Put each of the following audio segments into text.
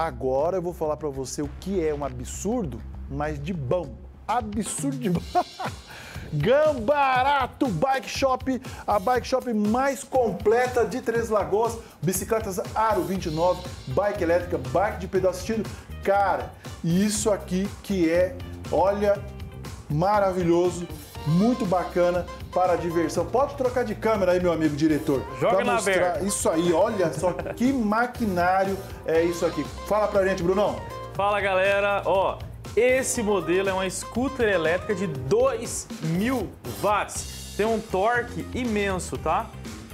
Agora eu vou falar para você o que é um absurdo, mas de bom. Absurdo de bom. Gambarato Bike Shop, a bike shop mais completa de Três Lagoas, bicicletas Aro 29, bike elétrica, bike de pedal assistido. Cara, isso aqui que é, olha, maravilhoso, muito bacana para a diversão. Pode trocar de câmera aí, meu amigo diretor. Joga na mostrar Isso aí, olha só que maquinário é isso aqui. Fala pra gente, Brunão. Fala, galera. Ó, esse modelo é uma scooter elétrica de 2.000 watts. Tem um torque imenso, tá?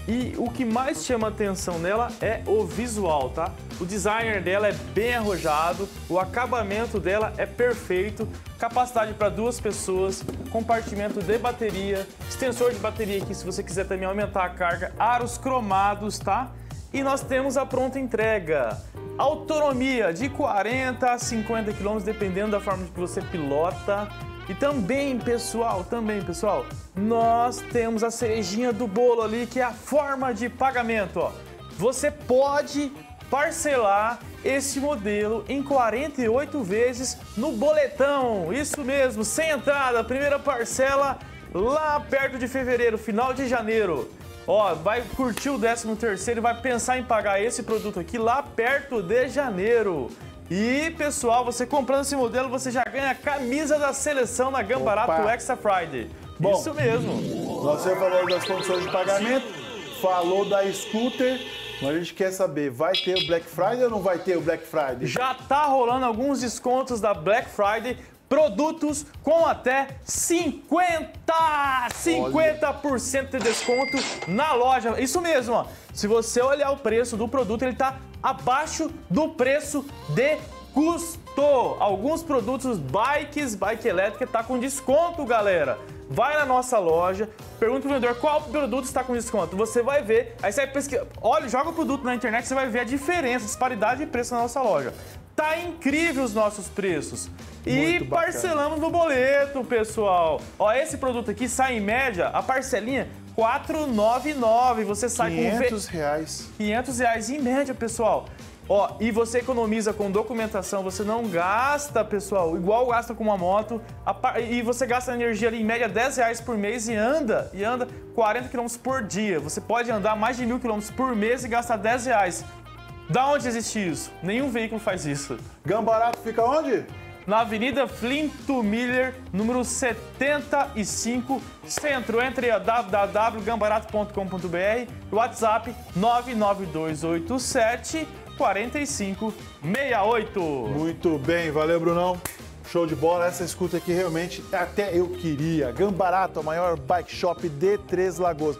E o que mais chama atenção nela é o visual, tá? O designer dela é bem arrojado, o acabamento dela é perfeito, capacidade para duas pessoas, compartimento de bateria, extensor de bateria aqui se você quiser também aumentar a carga, aros cromados, tá? E nós temos a pronta entrega. Autonomia de 40 a 50 km, dependendo da forma que você pilota. E também, pessoal, também, pessoal, nós temos a cerejinha do bolo ali, que é a forma de pagamento, ó. Você pode parcelar esse modelo em 48 vezes no boletão. Isso mesmo, sem entrada, primeira parcela lá perto de fevereiro, final de janeiro. Ó, vai curtir o 13 terceiro e vai pensar em pagar esse produto aqui lá perto de janeiro. E, pessoal, você comprando esse modelo, você já ganha a camisa da seleção na Gambarato Extra Friday. Bom, Isso mesmo. Você falou das condições de pagamento, falou da scooter, mas a gente quer saber, vai ter o Black Friday ou não vai ter o Black Friday? Já tá rolando alguns descontos da Black Friday produtos com até 50, 50% de desconto na loja. Isso mesmo, ó. Se você olhar o preço do produto, ele está abaixo do preço de custo. Alguns produtos bikes, bike elétrica tá com desconto, galera. Vai na nossa loja, pergunta pro vendedor qual produto está com desconto. Você vai ver, aí você vai pesquisar, olha, joga o produto na internet, você vai ver a diferença, disparidade de preço na nossa loja. Tá incrível os nossos preços. E parcelamos no boleto, pessoal. Ó, esse produto aqui sai em média, a parcelinha 499. Você sai 500 com... reais. 500 reais em média, pessoal. Ó, e você economiza com documentação, você não gasta, pessoal, igual gasta com uma moto, e você gasta energia ali em média 10 reais por mês e anda, e anda 40 km por dia. Você pode andar mais de mil quilômetros por mês e gastar 10 reais. Da onde existe isso? Nenhum veículo faz isso. Gambarato fica onde? Na Avenida Flinto Miller, número 75, Centro. Entre a www.gambarato.com.br e WhatsApp 99287 4568. Muito bem, valeu, Brunão. Show de bola, essa escuta aqui realmente até eu queria. Gambarato, a maior bike shop de Três Lagoas.